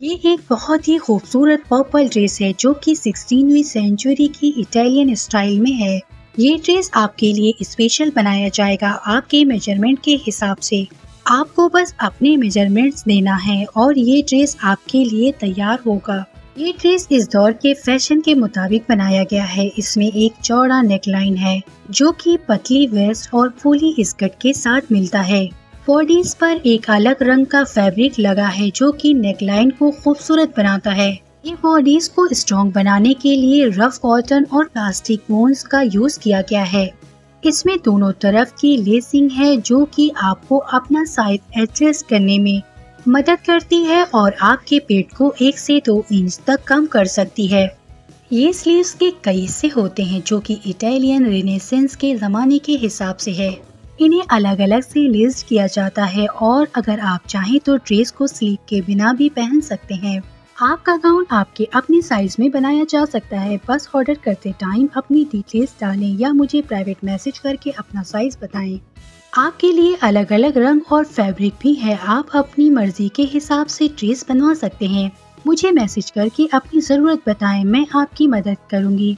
ये एक बहुत ही खूबसूरत पर्पल ड्रेस है, जो कि 16वीं सेंचुरी की इटालियन स्टाइल में है। ये ड्रेस आपके लिए स्पेशल बनाया जाएगा आपके मेज़रमेंट के हिसाब से। आपको बस अपने मेजरमेंट्स देना है और ये ड्रेस आपके लिए तैयार होगा। ये ड्रेस इस दौर के फ़ैशन के मुताबिक बनाया गया है। इसमें एक चौड़ा नेकलाइन है, जो कि पतली वेस्ट और फूली स्कर्ट के साथ मिलता है। बॉडीज पर एक अलग रंग का फैब्रिक लगा है जो कि नेकलाइन को खूबसूरत बनाता है। ये बॉडीज को स्ट्रॉन्ग बनाने के लिए रफ कॉटन और प्लास्टिक बोन्स का यूज़ किया गया है। इसमें दोनों तरफ़ की लेसिंग है जो कि आपको अपना साइज़ एडजस्ट करने में मदद करती है और आपके पेट को एक से दो इंच तक कम कर सकती है। ये स्लीव्स के कई हिस्से होते हैं जो कि इटालियन रेनेसेंस के ज़माने के हिसाब से है। इन्हें अलग अलग से लिस्ट किया जाता है और अगर आप चाहें तो ड्रेस को स्लीव के बिना भी पहन सकते हैं। आपका गाउन आपके अपने साइज़ में बनाया जा सकता है। बस ऑर्डर करते टाइम अपनी डिटेल्स डालें या मुझे प्राइवेट मैसेज करके अपना साइज़ बताएँ। आपके लिए अलग अलग रंग और फैब्रिक भी है। आप अपनी मर्ज़ी के हिसाब से ड्रेस बनवा सकते हैं। मुझे मैसेज करके अपनी ज़रूरत बताएँ। मैं आपकी मदद करूँगी।